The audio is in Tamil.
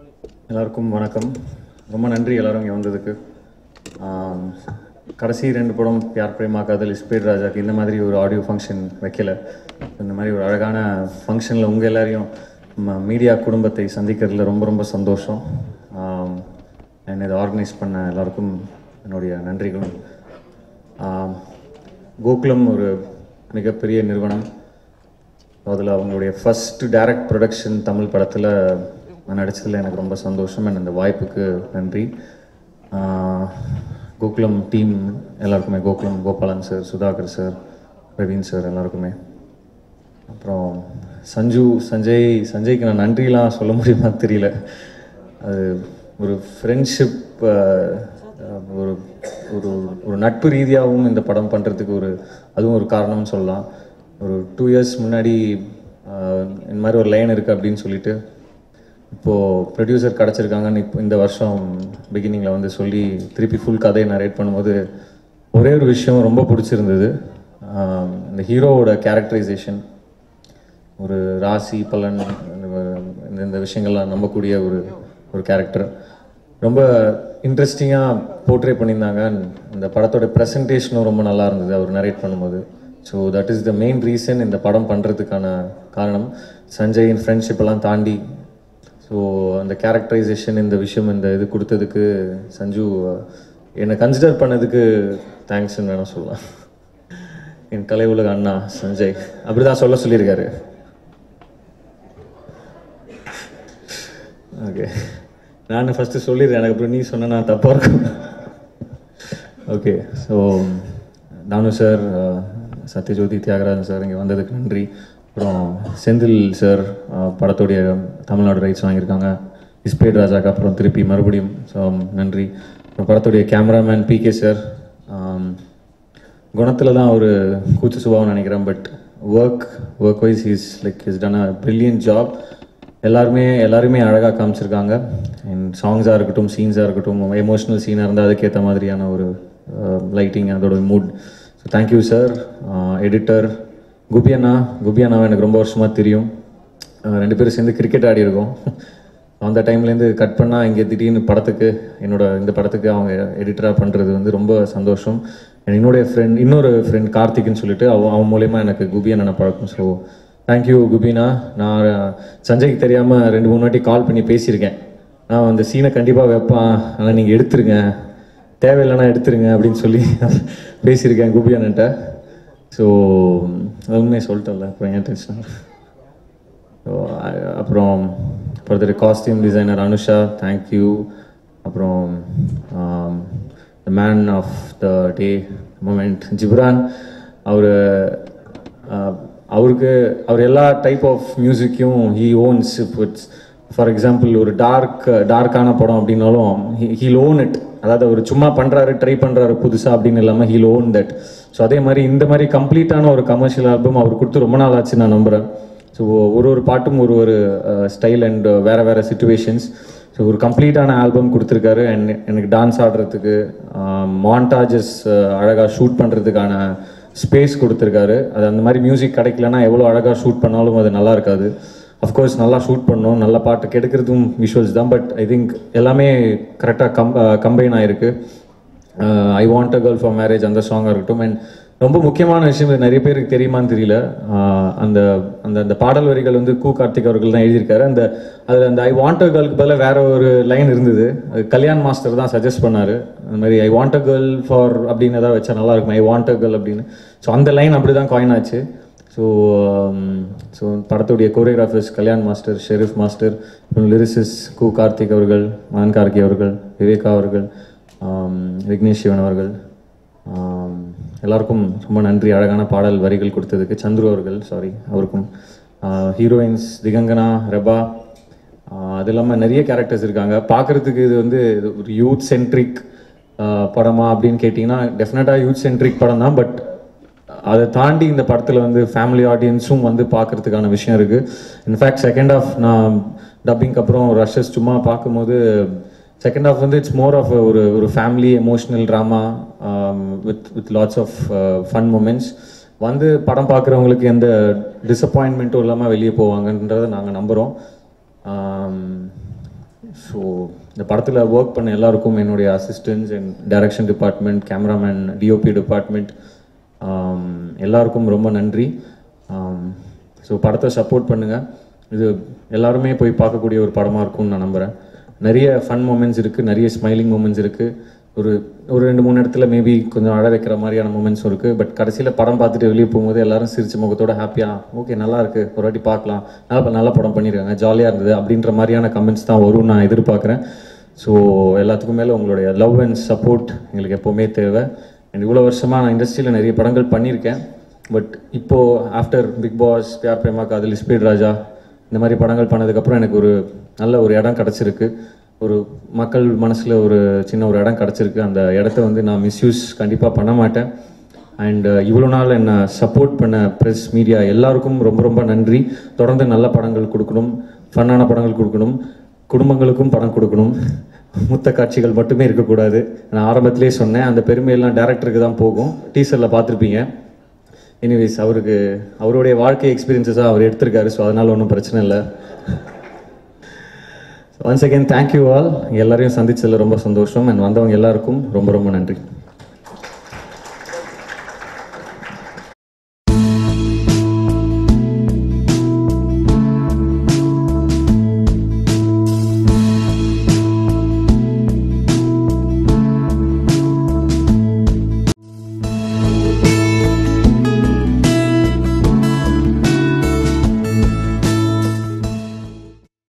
எல்லாருக்கும் வணக்கம். ரொம்ப நன்றி எல்லாரும் இங்கே வந்ததுக்கு. கடைசி ரெண்டு படம் யார் பிரேமா காதல் இஸ்பேட் ராஜாக்கு இந்த மாதிரி ஒரு ஆடியோ ஃபங்க்ஷன் வைக்கல. இந்த மாதிரி ஒரு அழகான ஃபங்க்ஷனில் உங்கள் எல்லாரையும் மீடியா குடும்பத்தை சந்திக்கிறதுல ரொம்ப ரொம்ப சந்தோஷம். என்னை இதை ஆர்கனைஸ் பண்ண எல்லாருக்கும் என்னுடைய நன்றிகளும். கோகுலம் ஒரு மிகப்பெரிய நிறுவனம். அதில் அவங்களுடைய ஃபஸ்ட்டு டைரக்ட் ப்ரொடக்ஷன் தமிழ் படத்தில் நான் நடிச்சதில் எனக்கு ரொம்ப சந்தோஷம். அண்ட் இந்த வாய்ப்புக்கு நன்றி. கோகுலம் டீம் எல்லாருக்குமே Gokulam Gopalan sir Sudhakar sir Praveen sir எல்லாருக்குமே. அப்புறம் சஞ்சு சஞ்சய் சஞ்சய்க்கு நான் நன்றிலாம் சொல்ல முடியுமா தெரியல. அது ஒரு ஃப்ரெண்ட்ஷிப் ஒரு ஒரு ஒரு நட்பு ரீதியாகவும் இந்த படம் பண்ணுறதுக்கு ஒரு அதுவும் ஒரு காரணம்னு சொல்லலாம். ஒரு டூ இயர்ஸ் முன்னாடி இந்த மாதிரி ஒரு லைன் இருக்குது அப்படின்னு சொல்லிட்டு இப்போது ப்ரொடியூசர் கிடச்சிருக்காங்கன்னு இப்போ இந்த வருஷம் பிகினிங்கில் வந்து சொல்லி திருப்பி ஃபுல் கதையை நரேட் பண்ணும்போது ஒரே ஒரு விஷயம் ரொம்ப பிடிச்சிருந்தது. இந்த ஹீரோவோட கேரக்டரைசேஷன் ஒரு ராசி பலன் இந்த இந்த விஷயங்கள்லாம் நம்பக்கூடிய ஒரு ஒரு கேரக்டர் ரொம்ப இன்ட்ரெஸ்டிங்காக போர்ட்ரே பண்ணியிருந்தாங்க. இந்த படத்தோட ப்ரெசன்டேஷனும் ரொம்ப நல்லா இருந்தது அவர் நரேட் பண்ணும்போது. So that is the main reason இந்த படம் பண்ணுறதுக்கான காரணம். சஞ்சயின் ஃப்ரெண்ட்ஷிப்பெல்லாம் தாண்டி ஸோ அந்த கேரக்டரைசேஷன் இந்த விஷயம் இந்த இது கொடுத்ததுக்கு சஞ்சு என்னை கன்சிடர் பண்ணதுக்கு தேங்க்ஸ்ன்னு வேணால் சொல்லலாம். என் கலை உலக அண்ணா சஞ்சய். அப்படிதான் சொல்ல சொல்லியிருக்காரு. ஓகே நான் ஃபஸ்ட்டு சொல்லிடுறேன். எனக்கு அப்புறம் நீ சொன்ன நான் தப்பாக இருக்கும். ஓகே ஸோ நானும் சார் சத்யஜோதி தியாகராஜன் சார் இங்கே வந்ததுக்கு நன்றி. அப்புறம் செந்தில் சார் படத்துடைய தமிழ்நாடு ரைட்ஸ் வாங்கியிருக்காங்க. இஸ்பேட் ராஜாக்கு அப்புறம் திருப்பி மறுபடியும். ஸோ நன்றி. அப்புறம் படத்துடைய கேமராமேன் பிகே சார். குணத்தில் தான் அவர் கூச்ச சுபாவம் நினைக்கிறேன் but work work wise is like is done a brilliant job எல்லாருமே எல்லாருமே அழகாக காமிச்சிருக்காங்க. அண்ட் சாங்ஸாக இருக்கட்டும் சீன்ஸாக இருக்கட்டும் எமோஷ்னல் சீனாக இருந்தால் அதுக்கேற்ற மாதிரியான ஒரு லைட்டிங் அதோட mood so thank you sir editor Kubi அண்ணா குபி அண்ணாவை எனக்கு ரொம்ப வருஷமாக தெரியும். ரெண்டு பேரும் சேர்ந்து கிரிக்கெட் ஆடி இருக்கோம். அந்த டைம்லேருந்து கட் பண்ணால் இங்கே திடீர்னு படத்துக்கு என்னோட இந்த படத்துக்கு அவங்க எடிட்டராக பண்ணுறது வந்து ரொம்ப சந்தோஷம். என்னுடைய ஃப்ரெண்ட் இன்னொரு ஃப்ரெண்ட் கார்த்திக்னு சொல்லிட்டு அவன் அவன் மூலயமா எனக்கு குபி அண்ணனை பழக்கம் ஸோ தேங்க்யூ குபினா நான் சஞ்சய்க்கு தெரியாமல் ரெண்டு மூணு வாட்டி கால் பண்ணி பேசியிருக்கேன். நான் அந்த சீனை கண்டிப்பாக வைப்பான். ஆனால் நீங்கள் எடுத்துருங்க. தேவையில்லைன்னா எடுத்துருங்க அப்படின்னு சொல்லி பேசியிருக்கேன் குபி அண்ணன்ட்ட ஸோ அதுவுமே சொல்லிட்டேன்ல அப்புறம் ஏன் டென்ஷன் ஸோ அப்புறம் further costume designer Anusha thank you அப்புறம் the man of the day moment Ghibran. Our uh, அவருக்கு அவர் எல்லா type of மியூசிக்கையும் he owns its for example ஒரு டார்க் டார்க்கான படம் அப்படின்னாலும் ஹீ ஓன் இட் அதாவது அவர் சும்மா பண்ணுறாரு ட்ரை பண்ணுறாரு புதுசாக அப்படின்னு இல்லாமல் ஹீல் ஓன் தட் ஸோ அதே மாதிரி இந்த மாதிரி கம்ப்ளீட்டான ஒரு கமர்ஷியல் ஆல்பம் அவர் கொடுத்து ரொம்ப நாள் ஆச்சு நான் நம்புகிறேன் ஸோ ஒரு ஒரு பாட்டும் ஒரு ஒரு ஸ்டைல் அண்ட் வேறு வேறு சுச்சுவேஷன்ஸ் ஸோ ஒரு கம்ப்ளீட்டான ஆல்பம் கொடுத்துருக்காரு அண்ட் எனக்கு டான்ஸ் ஆடுறதுக்கு மாண்டாஜஸ் அழகாக ஷூட் பண்ணுறதுக்கான ஸ்பேஸ் கொடுத்துருக்காரு. அது அந்த மாதிரி மியூசிக் கிடைக்கலன்னா எவ்வளோ அழகாக ஷூட் பண்ணாலும் அது நல்லா இருக்காது. அஃப்கோர்ஸ் நல்லா ஷூட் பண்ணோம் நல்ல பாட்டு கெடுக்கிறதும் விஷுவல்ஸ் தான் பட் ஐ திங்க் எல்லாமே கரெக்டாக கம் கம்பைன் ஆகிருக்கு I want a girl for marriage அந்த சாங்காக இருக்கட்டும் அண்ட் ரொம்ப முக்கியமான விஷயம் இது நிறைய பேருக்கு தெரியுமான்னு தெரியல. Uh, அந்த அந்த அந்த பாடல் வரிகள் வந்து கு கார்த்திக் அவர்கள் தான் எழுதியிருக்காரு. அந்த அதில் அந்த ஐ வாண்ட் அ கேர்ளுக்கு பதிலாக வேற ஒரு லைன் இருந்தது. அது கல்யாண் மாஸ்டர் தான் சஜஸ்ட் பண்ணார். அந்த மாதிரி I want a girl for அப்படின்னு ஏதாவது வச்சா நல்லா இருக்கும் ஐ வாண்ட் அ கேர்ள் அப்படின்னு. ஸோ அந்த லைன் அப்படி தான் காயின் ஆச்சு. ஸோ ஸோ um, படத்துடைய choreographers Kalyan master Sherif master அப்புறம் லிரிசிஸ் கு கார்த்திக் அவர்கள் மகன் கார்கி அவர்கள் விவேகா அவர்கள் um, விக்னேஷ் சிவன் அவர்கள். Um, எல்லாருக்கும் ரொம்ப நன்றி. அழகான பாடல் வரிகள் கொடுத்ததுக்கு. சந்துரு அவர்கள் சாரி அவருக்கும். Uh, heroines Digangana Reba uh, அது இல்லாமல் நிறைய கேரக்டர்ஸ் இருக்காங்க. பார்க்குறதுக்கு இது வந்து இது ஒரு யூத் சென்ட்ரிக் uh, படமா அப்படின்னு கேட்டிங்கன்னா டெஃபினட்டாக யூத் சென்ட்ரிக் படம் தான் பட் அதை தாண்டி இந்த படத்தில் வந்து ஃபேமிலி ஆடியன்ஸும் வந்து பார்க்கறதுக்கான விஷயம் இருக்குது இன்ஃபேக்ட் செகண்ட் ஆஃப் நான் டப்பிங்க்கு அப்புறம் ரஷஸ் சும்மா பார்க்கும்போது செகண்ட் ஆஃப் வந்து இட்ஸ் மோர் ஆஃப் ஒரு ஒரு family emotional drama with with lots of fun moments வந்து படம் பார்க்குறவங்களுக்கு எந்த டிசப்பாயின்மெண்ட்டும் இல்லாமல் வெளியே போவாங்கன்றதை நாங்கள் நம்புகிறோம் ஸோ um, இந்த படத்தில் ஒர்க் பண்ண எல்லாருக்கும் என்னுடைய assistants and direction department cameraman DOP department எல்லாருக்கும் ரொம்ப நன்றி. ஸோ படத்தை சப்போர்ட் பண்ணுங்கள் இது எல்லாருமே போய் பார்க்கக்கூடிய ஒரு படமாக இருக்கும்னு நான் நம்புகிறேன் நிறைய ஃபன் மூமெண்ட்ஸ் இருக்குது நிறைய ஸ்மைலிங் மூமெண்ட்ஸ் இருக்குது ஒரு ஒரு ரெண்டு மூணு இடத்துல மேபி கொஞ்சம் அழ வைக்கிற மாதிரியான மூமெண்ட்ஸும் இருக்குது பட் கடைசியில் படம் பார்த்துட்டு வெளியே போகும்போது எல்லாரும் சிரிச்ச முகத்தோட ஹாப்பியாக ஓகே நல்லா இருக்குது ஒரு வாட்டி பார்க்கலாம். நல்லா நல்ல படம் பண்ணியிருக்காங்க ஜாலியாக இருந்தது அப்படின்ற மாதிரியான கமெண்ட்ஸ் தான் வரும் நான் எதிர்பார்க்குறேன். ஸோ எல்லாத்துக்கும் மேலே உங்களுடைய லவ் அண்ட் சப்போர்ட் எங்களுக்கு எப்போவுமே தேவை. அண்ட் இவ்வளோ வருஷமாக நான் இண்டஸ்ட்ரியில் நிறைய படங்கள் பண்ணியிருக்கேன். பட் இப்போது after Bigg Boss Pyaar Prema Kaadhal speed ராஜா இந்த மாதிரி படங்கள் பண்ணதுக்கப்புறம் எனக்கு ஒரு நல்ல ஒரு இடம் கிடச்சிருக்கு. ஒரு மக்கள் மனசில் ஒரு சின்ன ஒரு இடம் கிடச்சிருக்கு. அந்த இடத்த வந்து நான் மிஸ்யூஸ் கண்டிப்பாக பண்ண மாட்டேன். அண்ட் uh, இவ்வளோ நாள் என்னை சப்போர்ட் பண்ண ப்ரெஸ் மீடியா எல்லாருக்கும் ரொம்ப ரொம்ப நன்றி. தொடர்ந்து நல்ல படங்கள் கொடுக்கணும். ஃபன்னான படங்கள் கொடுக்கணும். குடும்பங்களுக்கும் பணம் கொடுக்கணும். முத்த காட்சிகள் மட்டுமே இருக்கக்கூடாது. நான் ஆரம்பத்திலே சொன்னேன் அந்த பெருமையெல்லாம் டேரக்டருக்கு தான் போகும். டீசரில் பார்த்துருப்பீங்க. எனிவேஸ் அவருக்கு அவருடைய வாழ்க்கை எக்ஸ்பீரியன்ஸஸாக அவர் எடுத்திருக்காரு ஸோ அதனால் ஒன்றும் பிரச்சனை இல்லை. ஒன்ஸ் அகேன் தேங்க்யூ ஆல் எல்லோரையும் சந்தித்ததில் ரொம்ப சந்தோஷம். அண்ட் வந்தவங்க எல்லாருக்கும் ரொம்ப ரொம்ப நன்றி.